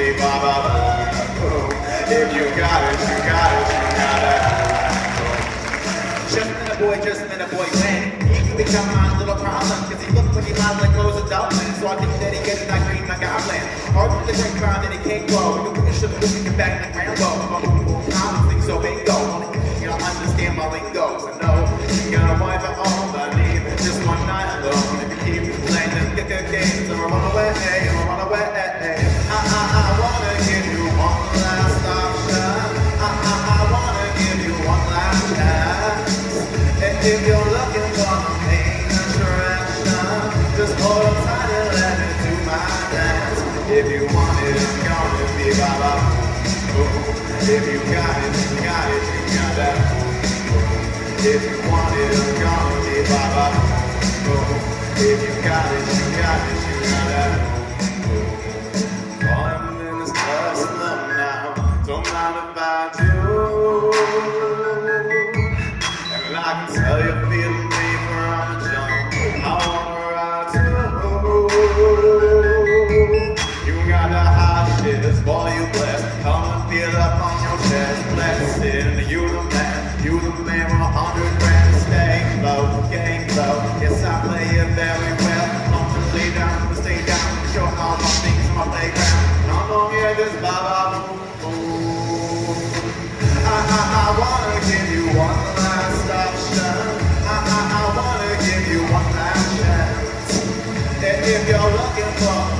be ba ba ba. Oh, if you got it, you got it, you got it. Just another boy, just another boy, man. He could become my little problem, cause he looks like he might like close a Dublin. So I think that he gets that green like goblin. Hard to the great crime that he can't grow. You should have looked back like Rambo. I'm a thing so bingo. You don't understand my lingo. If you're looking for the main attraction, just hold on tight and let me do my dance. If you want it, I'm gonna be ba ba. If you got it, you got it, you got that. If you want it, I'm gonna be ba ba. If you got it, you got it, you got that. Shit, you blessed. Come and feel up on your chest. Blessed, and you the man. You the man with a hundred grand. Stay low, game low. Yes, I play it very well. Come to lay down, to stay down. Show all my things my playground. Come on, hear this boom boom. I, I, I wanna give you one last option. I, I, I wanna give you one last chance. If, you're looking for